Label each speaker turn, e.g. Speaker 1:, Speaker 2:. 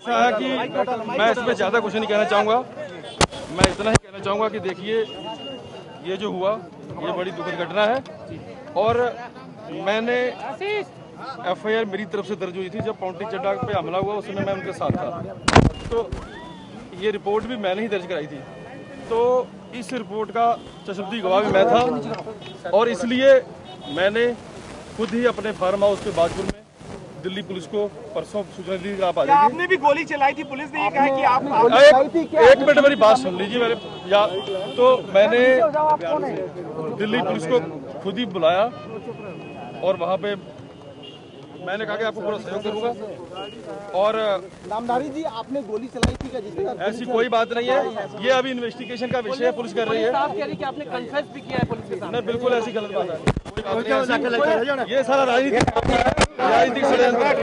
Speaker 1: ऐसा है कि मैं इसमें ज़्यादा कुछ नहीं कहना चाहूँगा। मैं इतना ही कहना चाहूँगा कि देखिए, ये जो हुआ, ये बड़ी दुखद घटना है। और मैंने एफआईआर मेरी तरफ़ से दर्ज हुई थी, जब पाउंटी चड्डा पे हमला हुआ, उस समय मैं उनके साथ था। तो ये रिपोर्ट भी मैंने ही दर्ज कराई थी। तो इस रिपोर्ट का चशमदी गवाह भी मैं था। और इसलिए मैंने खुद ही अपने फार्म हाउस के बाजपुर में दिल्ली पुलिस को परसों सूचना दी आप आ जाइए
Speaker 2: आपने भी गोली चलाई थी? पुलिस ने ये कहा कि आप
Speaker 1: एक, एक मिनट मेरी बात सुन लीजिए मेरे या तो मैंने दिल्ली पुलिस को खुद ही बुलाया और वहाँ पे मैंने कहा कि आपको पूरा सहयोग करूँगा। और
Speaker 3: नामधारी जी आपने गोली चलाई थी क्या जिसके साथ
Speaker 1: ऐसी कोई बात नहीं है। ये अभी इन्वेस्टिगेशन का विषय है पुलिस कर रही है।
Speaker 4: साहब कह रही कि आपने कन्फेस भी किया है पुलिस के साथ
Speaker 1: नहीं बिल्कुल ऐसी गलत बात है। ये सारा राजनीतिक Haydi, Haydi.